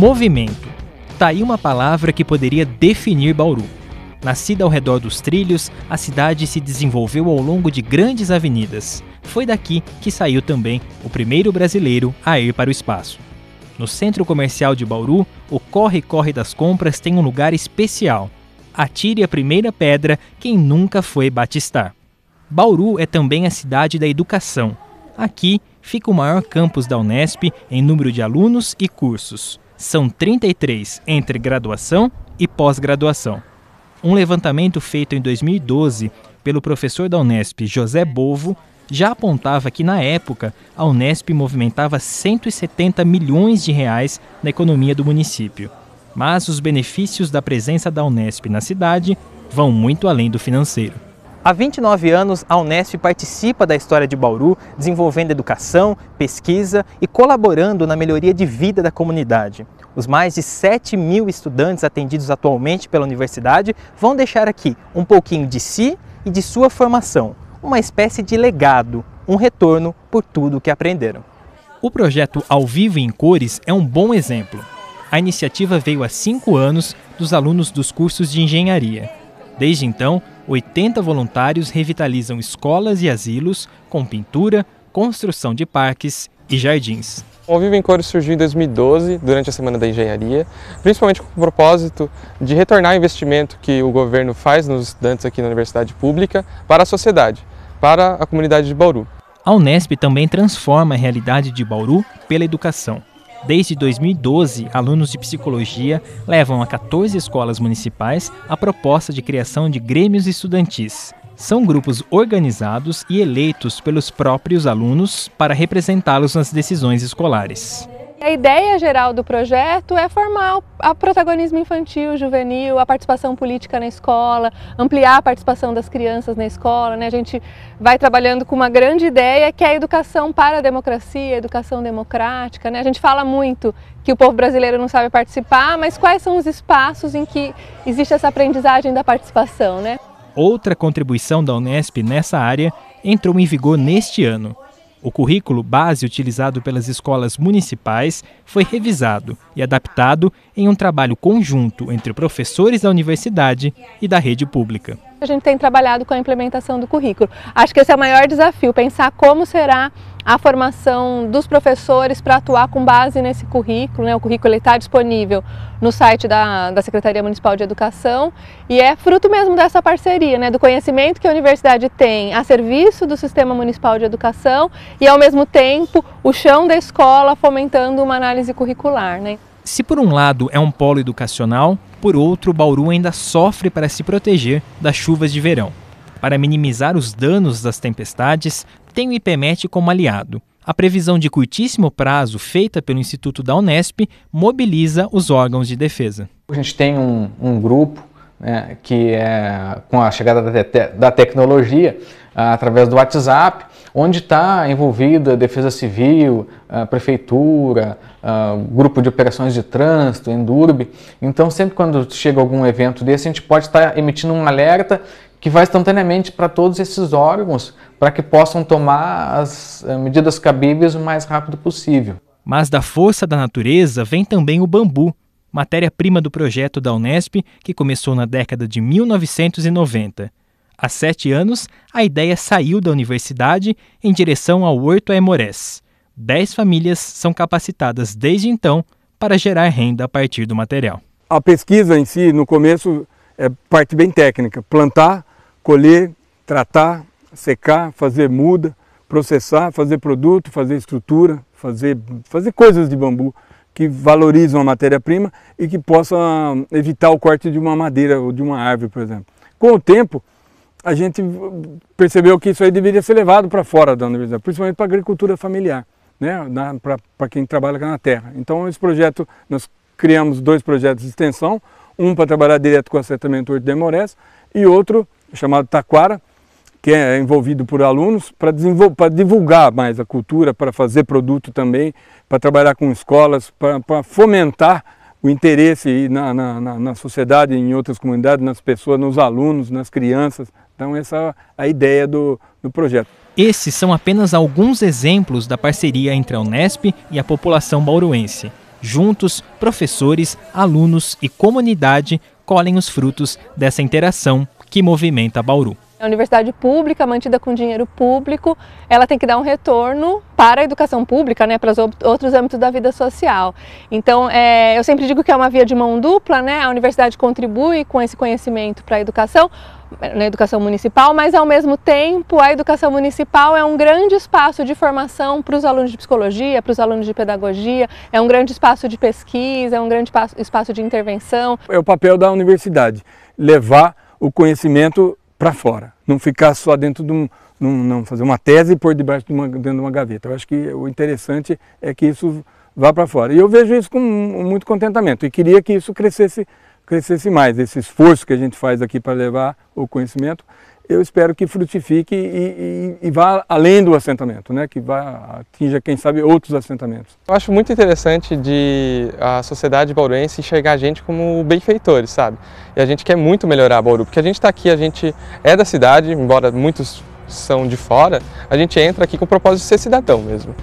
Movimento. Tá aí uma palavra que poderia definir Bauru. Nascida ao redor dos trilhos, a cidade se desenvolveu ao longo de grandes avenidas. Foi daqui que saiu também o primeiro brasileiro a ir para o espaço. No centro comercial de Bauru, o corre-corre das compras tem um lugar especial. Atire a primeira pedra quem nunca foi batistar. Bauru é também a cidade da educação. Aqui fica o maior campus da Unesp em número de alunos e cursos. São 33 entre graduação e pós-graduação. Um levantamento feito em 2012 pelo professor da Unesp, José Bovo, já apontava que, na época, a Unesp movimentava 170 milhões de reais na economia do município. Mas os benefícios da presença da Unesp na cidade vão muito além do financeiro. Há 29 anos, a Unesp participa da história de Bauru, desenvolvendo educação, pesquisa e colaborando na melhoria de vida da comunidade. Os mais de 7 mil estudantes atendidos atualmente pela universidade vão deixar aqui um pouquinho de si e de sua formação, uma espécie de legado, um retorno por tudo que aprenderam. O projeto Ao Vivo em Cores é um bom exemplo. A iniciativa veio há cinco anos dos alunos dos cursos de engenharia. Desde então, 80 voluntários revitalizam escolas e asilos com pintura, construção de parques e jardins. O Vivo em Cores surgiu em 2012, durante a Semana da Engenharia, principalmente com o propósito de retornar o investimento que o governo faz nos estudantes aqui na Universidade Pública para a sociedade, para a comunidade de Bauru. A Unesp também transforma a realidade de Bauru pela educação. Desde 2012, alunos de psicologia levam a 14 escolas municipais a proposta de criação de grêmios estudantis. São grupos organizados e eleitos pelos próprios alunos para representá-los nas decisões escolares. A ideia geral do projeto é formar o protagonismo infantil, juvenil, a participação política na escola, ampliar a participação das crianças na escola. Né? A gente vai trabalhando com uma grande ideia que é a educação para a democracia, a educação democrática. Né? A gente fala muito que o povo brasileiro não sabe participar, mas quais são os espaços em que existe essa aprendizagem da participação? Né? Outra contribuição da Unesp nessa área entrou em vigor neste ano. O currículo base utilizado pelas escolas municipais foi revisado e adaptado em um trabalho conjunto entre professores da universidade e da rede pública. A gente tem trabalhado com a implementação do currículo. Acho que esse é o maior desafio, pensar como será a formação dos professores para atuar com base nesse currículo. Né? O currículo está disponível no site da, da Secretaria Municipal de Educação e é fruto mesmo dessa parceria, né? do conhecimento que a universidade tem a serviço do Sistema Municipal de Educação e, ao mesmo tempo, o chão da escola fomentando uma análise curricular. Né? Se por um lado é um polo educacional, por outro, Bauru ainda sofre para se proteger das chuvas de verão. Para minimizar os danos das tempestades, tem o IPMET como aliado. A previsão de curtíssimo prazo feita pelo Instituto da Unesp mobiliza os órgãos de defesa. A gente tem um, um grupo né, que é com a chegada da, te da tecnologia, através do WhatsApp, onde está envolvida a Defesa Civil, a Prefeitura, a Grupo de Operações de Trânsito, Endurb. Então, sempre quando chega algum evento desse, a gente pode estar emitindo um alerta que vai instantaneamente para todos esses órgãos para que possam tomar as eh, medidas cabíveis o mais rápido possível. Mas da força da natureza vem também o bambu, matéria-prima do projeto da Unesp que começou na década de 1990. Há sete anos, a ideia saiu da universidade em direção ao Horto Aimorés. Dez famílias são capacitadas desde então para gerar renda a partir do material. A pesquisa em si, no começo, é parte bem técnica: plantar, colher, tratar, secar, fazer muda, processar, fazer produto, fazer estrutura, fazer, fazer coisas de bambu que valorizam a matéria-prima e que possam evitar o corte de uma madeira ou de uma árvore, por exemplo. Com o tempo, a gente percebeu que isso aí deveria ser levado para fora da universidade, principalmente para a agricultura familiar, né? para quem trabalha na terra. Então, esse projeto, nós criamos dois projetos de extensão, um para trabalhar direto com o assentamento Horto de Morés e outro chamado Taquara, que é envolvido por alunos, para divulgar mais a cultura, para fazer produto também, para trabalhar com escolas, para fomentar o interesse na, na, na, sociedade, em outras comunidades, nas pessoas, nos alunos, nas crianças. Então essa é a ideia do, do projeto. Esses são apenas alguns exemplos da parceria entre a Unesp e a população bauruense. Juntos, professores, alunos e comunidade colhem os frutos dessa interação que movimenta Bauru. A universidade pública, mantida com dinheiro público, ela tem que dar um retorno para a educação pública, né, para os outros âmbitos da vida social. Então, é, eu sempre digo que é uma via de mão dupla, né? A universidade contribui com esse conhecimento para a educação, na educação municipal, mas ao mesmo tempo a educação municipal é um grande espaço de formação para os alunos de psicologia, para os alunos de pedagogia, é um grande espaço de pesquisa, é um grande espaço de intervenção. É o papel da universidade, levar o conhecimento para fora, não ficar só dentro de um, num, não fazer uma tese e pôr debaixo de uma, dentro de uma gaveta. Eu acho que o interessante é que isso vá para fora. E eu vejo isso com muito contentamento e queria que isso crescesse, crescesse mais, esse esforço que a gente faz aqui para levar o conhecimento eu espero que frutifique e, e, e, vá além do assentamento, né? que vá atinja, quem sabe, outros assentamentos. Eu acho muito interessante de a sociedade bauruense enxergar a gente como benfeitores, sabe? E a gente quer muito melhorar Bauru, porque a gente está aqui, a gente é da cidade, embora muitos são de fora, a gente entra aqui com o propósito de ser cidadão mesmo.